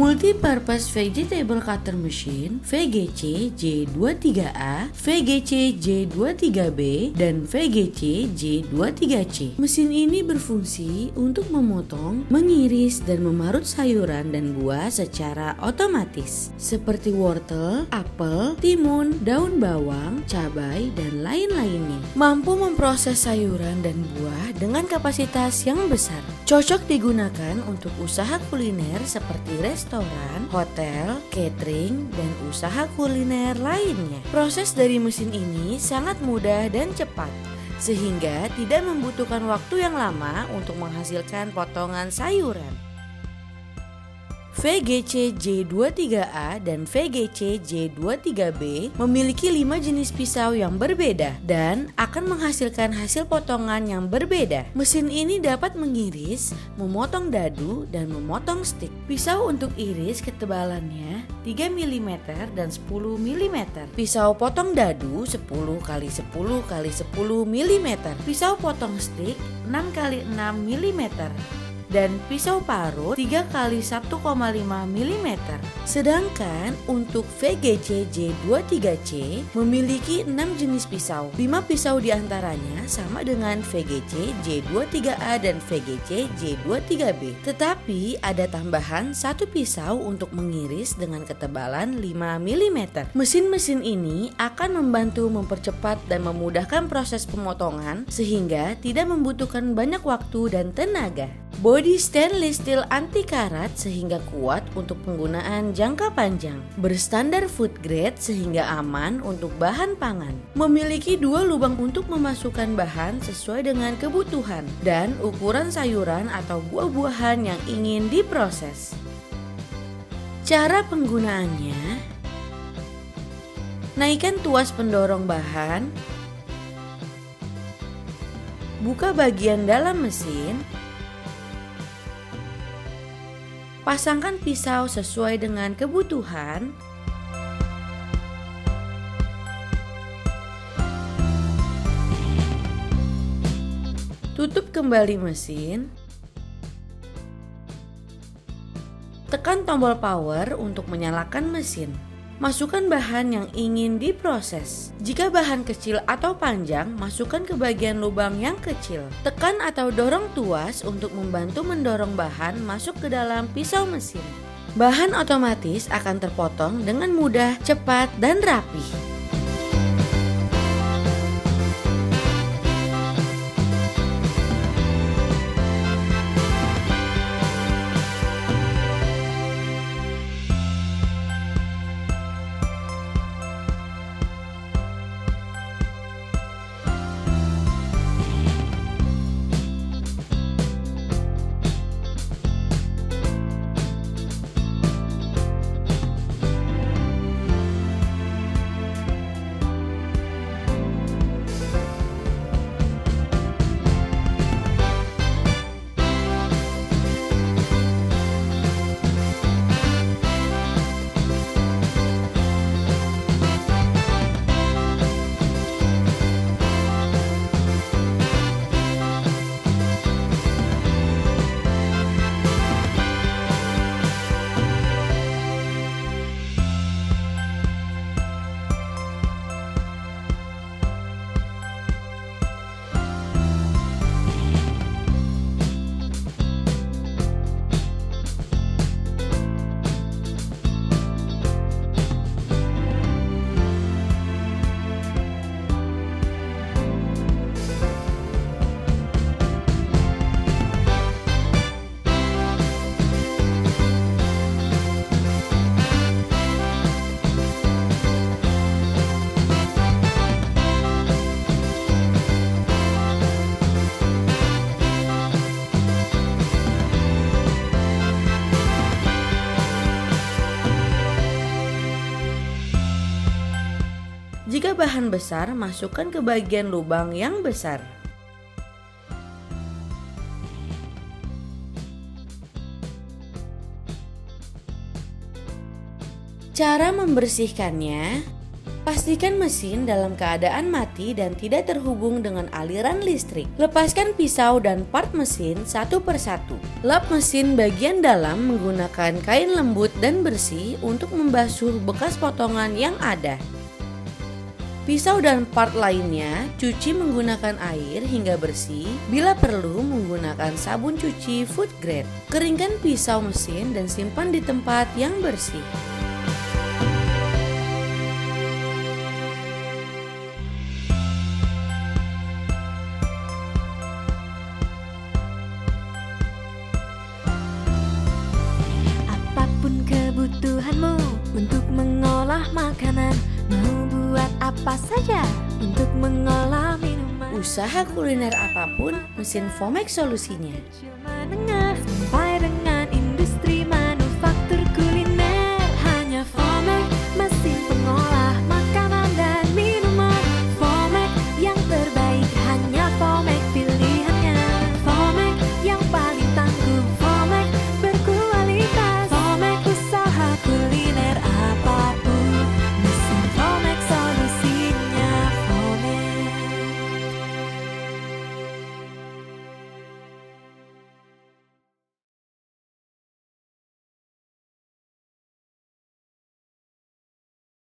Multi-Purpose Vegetable Cutter Machine VGC J23A, VGC J23B, dan VGC J23C. Mesin ini berfungsi untuk memotong, mengiris, dan memarut sayuran dan buah secara otomatis, seperti wortel, apel, timun, daun bawang, cabai, dan lain-lainnya. Mampu memproses sayuran dan buah dengan kapasitas yang besar. Cocok digunakan untuk usaha kuliner seperti restoran, hotel, catering, dan usaha kuliner lainnya. Proses dari mesin ini sangat mudah dan cepat sehingga tidak membutuhkan waktu yang lama untuk menghasilkan potongan sayuran. VGC J23A dan VGC J23B memiliki lima jenis pisau yang berbeda dan akan menghasilkan hasil potongan yang berbeda. Mesin ini dapat mengiris, memotong dadu, dan memotong stik. Pisau untuk iris ketebalannya 3 mm dan 10 mm. Pisau potong dadu 10 x 10 x 10 mm. Pisau potong stik 6 x 6 mm dan pisau parut 3 kali 1,5 mm. Sedangkan untuk VGC J23C memiliki 6 jenis pisau. 5 pisau di antaranya sama dengan VGC J23A dan VGC J23B. Tetapi ada tambahan satu pisau untuk mengiris dengan ketebalan 5 mm. Mesin-mesin ini akan membantu mempercepat dan memudahkan proses pemotongan sehingga tidak membutuhkan banyak waktu dan tenaga. Body stainless steel anti karat sehingga kuat untuk penggunaan jangka panjang. Berstandar food grade sehingga aman untuk bahan pangan. Memiliki dua lubang untuk memasukkan bahan sesuai dengan kebutuhan dan ukuran sayuran atau buah-buahan yang ingin diproses. Cara penggunaannya Naikkan tuas pendorong bahan Buka bagian dalam mesin Pasangkan pisau sesuai dengan kebutuhan. Tutup kembali mesin. Tekan tombol power untuk menyalakan mesin. Masukkan bahan yang ingin diproses. Jika bahan kecil atau panjang, masukkan ke bagian lubang yang kecil. Tekan atau dorong tuas untuk membantu mendorong bahan masuk ke dalam pisau mesin. Bahan otomatis akan terpotong dengan mudah, cepat, dan rapi. Jika bahan besar, masukkan ke bagian lubang yang besar. Cara membersihkannya Pastikan mesin dalam keadaan mati dan tidak terhubung dengan aliran listrik. Lepaskan pisau dan part mesin satu persatu. Lap mesin bagian dalam menggunakan kain lembut dan bersih untuk membasuh bekas potongan yang ada. Pisau dan part lainnya cuci menggunakan air hingga bersih. Bila perlu menggunakan sabun cuci food grade. Keringkan pisau mesin dan simpan di tempat yang bersih. Apa pun kebutuhanmu untuk mengolah makanan apa saja untuk mengolah minuman Usaha kuliner apa pun, mesin Fomex solusinya. Cuma dengan